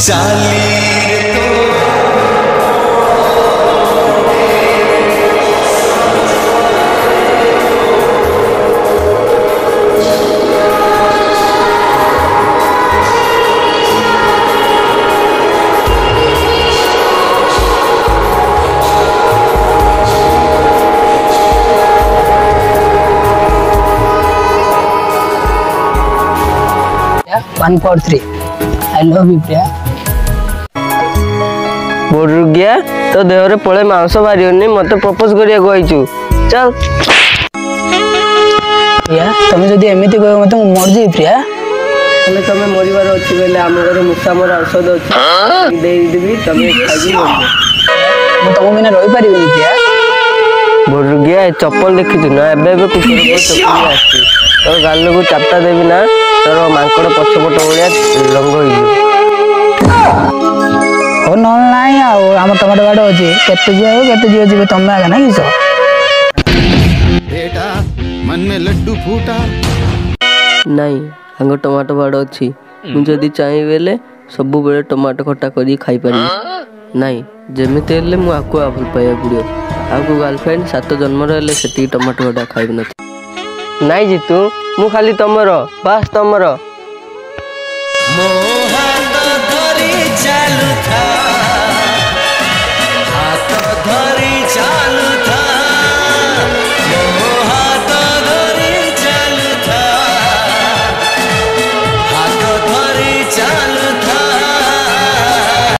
143. I love you, Priya. বড়ুগিয়া তো দেহরে পড়ে মাংস বাহারিওনি মতে প্রপোজ করিয়া কইছু চল প্রিয়া তুমি যদি এমিতি কইব মতে মু মরজি প্রিয়া তাহলে তুমি মরিবার অছি বলে আম ঘরে মুক্তামর ঔষধ অছি দেই দিবি তুমি খাইবি মু তুমি মিনা রই পারিবিনি প্রিয়া বড়ুগিয়া চপ্পল দেখিছু না এবে এবে কুকুর চপ্পল আসছি তোর গালুকু চাপটা দেবি না তোর মাঙ্কড় পছপট ভলিয়া লঙ্গ হইଯିବ ଆମ ଟମାଟୋ ବାଟ ଅଛି କେତେ ଝିଅ ହେବ କେତେ ଝିଅ ଯିବେ ତମେ ଆଗ ନା କିସ ନାଇଁ ତାଙ୍କ ଟମାଟୋ ବାଡ଼ ଅଛି ମୁଁ ଯଦି ଚାହିଁବି ହେଲେ ସବୁବେଳେ ଟମାଟୋ ଖଟା କରି ଖାଇପାରିବି ନାଇଁ ଯେମିତି ହେଲେ ମୁଁ ଆକୁ ଭଲ ପାଇବାକୁ ପଡ଼ିବ ଆଉ ଗାର୍ଲଫ୍ରେଣ୍ଡ ସାତ ଜନ୍ମର ହେଲେ ସେତିକି ଟମାଟୋ ଖଟା ଖାଇବି ନଥିବ ନାଇଁ ଜିତୁ ମୁଁ ଖାଲି ତମର ବାସ୍ ତମର